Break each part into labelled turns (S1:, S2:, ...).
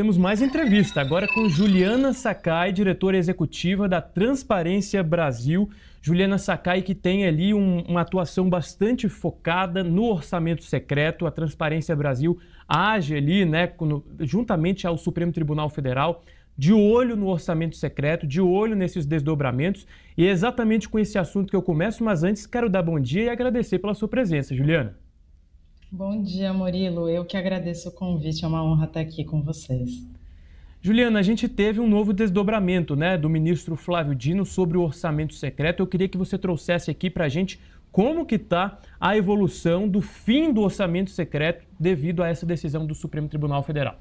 S1: temos mais entrevista, agora com Juliana Sakai, diretora executiva da Transparência Brasil. Juliana Sakai, que tem ali um, uma atuação bastante focada no orçamento secreto. A Transparência Brasil age ali, né, juntamente ao Supremo Tribunal Federal, de olho no orçamento secreto, de olho nesses desdobramentos. E é exatamente com esse assunto que eu começo, mas antes quero dar bom dia e agradecer pela sua presença, Juliana.
S2: Bom dia, Murilo. Eu que agradeço o convite, é uma honra estar aqui com vocês.
S1: Juliana, a gente teve um novo desdobramento né, do ministro Flávio Dino sobre o orçamento secreto. Eu queria que você trouxesse aqui para a gente como que está a evolução do fim do orçamento secreto devido a essa decisão do Supremo Tribunal Federal.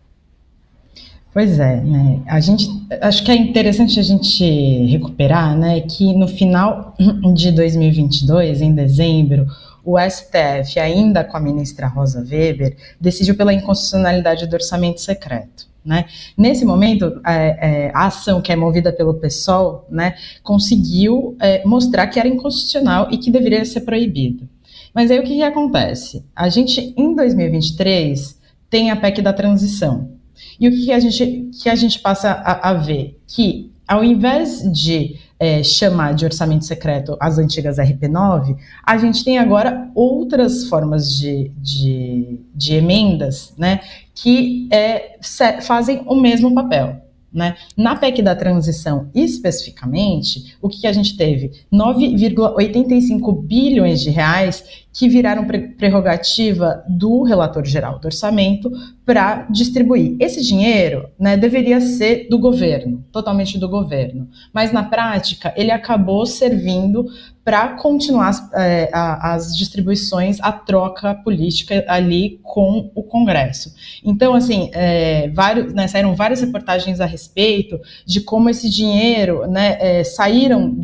S2: Pois é, né? A gente acho que é interessante a gente recuperar, né, que no final de 2022, em dezembro, o STF, ainda com a ministra Rosa Weber, decidiu pela inconstitucionalidade do orçamento secreto. Né? Nesse momento, é, é, a ação que é movida pelo PSOL né, conseguiu é, mostrar que era inconstitucional e que deveria ser proibido. Mas aí o que, que acontece? A gente, em 2023, tem a PEC da transição. E o que, que a, gente, que a gente passa a, a ver? Que ao invés de é, chamar de orçamento secreto as antigas RP9, a gente tem agora outras formas de, de, de emendas né, que é, fazem o mesmo papel. Né? Na PEC da transição, especificamente, o que, que a gente teve? 9,85 bilhões de reais que viraram prerrogativa do relator geral do orçamento para distribuir. Esse dinheiro né, deveria ser do governo, totalmente do governo, mas na prática ele acabou servindo para continuar as, é, as, distribuições, a troca política ali com o Congresso. Então, assim, é, vários, né, saíram várias reportagens a respeito de como esse dinheiro né, é, saíram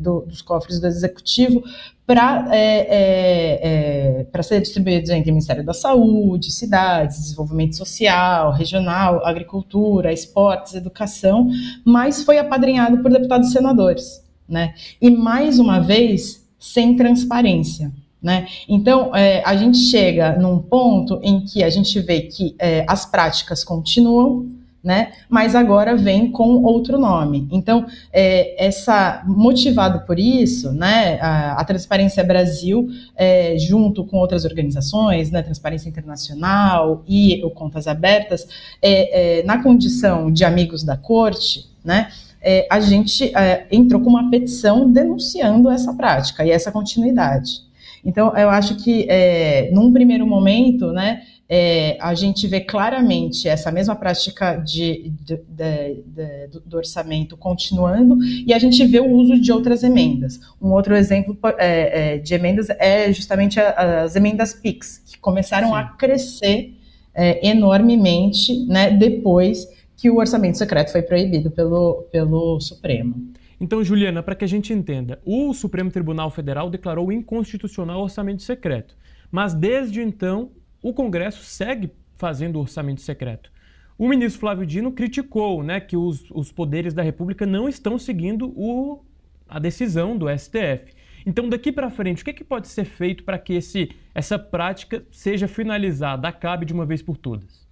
S2: do, dos cofres do Executivo para é, é, é, ser distribuídos entre o Ministério da Saúde, cidades, desenvolvimento social, regional, agricultura, esportes, educação, mas foi apadrinhado por deputados e senadores. Né? E, mais uma vez, sem transparência. Né? Então, é, a gente chega num ponto em que a gente vê que é, as práticas continuam, né? Mas agora vem com outro nome. Então, é, essa motivado por isso, né? A, a Transparência Brasil, é, junto com outras organizações, né? Transparência Internacional e o Contas Abertas, é, é na condição de amigos da corte, né? É, a gente é, entrou com uma petição denunciando essa prática e essa continuidade. Então, eu acho que, num primeiro momento, né, é, a gente vê claramente essa mesma prática de, de, de, do, orçamento continuando e a gente vê o uso de outras emendas. Um outro exemplo é, é, de emendas é justamente as emendas PIX, que começaram Sim. a crescer é, enormemente né, depois que o orçamento secreto foi proibido pelo, pelo Supremo.
S1: Então, Juliana, para que a gente entenda, o Supremo Tribunal Federal declarou inconstitucional o orçamento secreto. Mas desde então, o Congresso segue fazendo orçamento secreto. O ministro Flávio Dino criticou né, que os, os poderes da República não estão seguindo o, a decisão do STF. Então, daqui para frente, o que, é que pode ser feito para que esse, essa prática seja finalizada, acabe de uma vez por todas?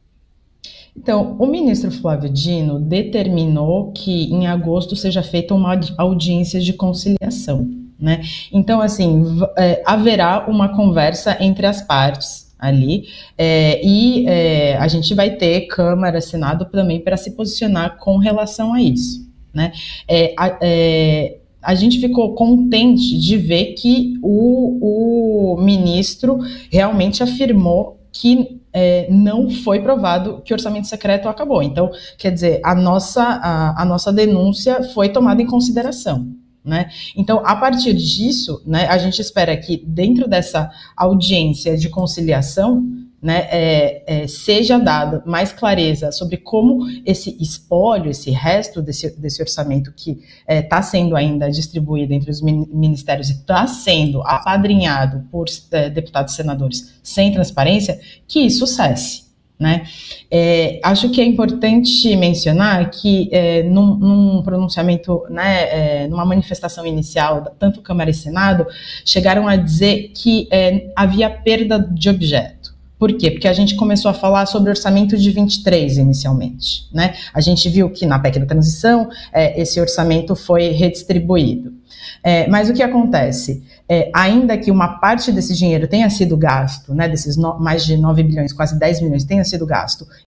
S2: Então, o ministro Flávio Dino determinou que em agosto seja feita uma audiência de conciliação. Né? Então, assim, é, haverá uma conversa entre as partes ali. É, e é, a gente vai ter Câmara, Senado também para se posicionar com relação a isso. Né? É, a, é, a gente ficou contente de ver que o, o ministro realmente afirmou que é, não foi provado que o orçamento secreto acabou. Então, quer dizer, a nossa, a, a nossa denúncia foi tomada em consideração. Né? Então, a partir disso, né, a gente espera que dentro dessa audiência de conciliação, né, é, é, seja dada mais clareza sobre como esse espólio, esse resto desse, desse orçamento que está é, sendo ainda distribuído entre os ministérios e está sendo apadrinhado por é, deputados e senadores sem transparência, que isso cesse. Né? É, acho que é importante mencionar que é, num, num, pronunciamento, né, é, numa manifestação inicial, tanto Câmara e Senado chegaram a dizer que é, havia perda de objeto. Por quê? Porque a gente começou a falar sobre orçamento de 23 inicialmente. Né? A gente viu que na PEC da transição é, esse orçamento foi redistribuído. É, mas o que acontece? É, ainda que uma parte desse dinheiro tenha sido gasto, né, desses no, mais de 9 bilhões, quase 10 milhões tenha sido gasto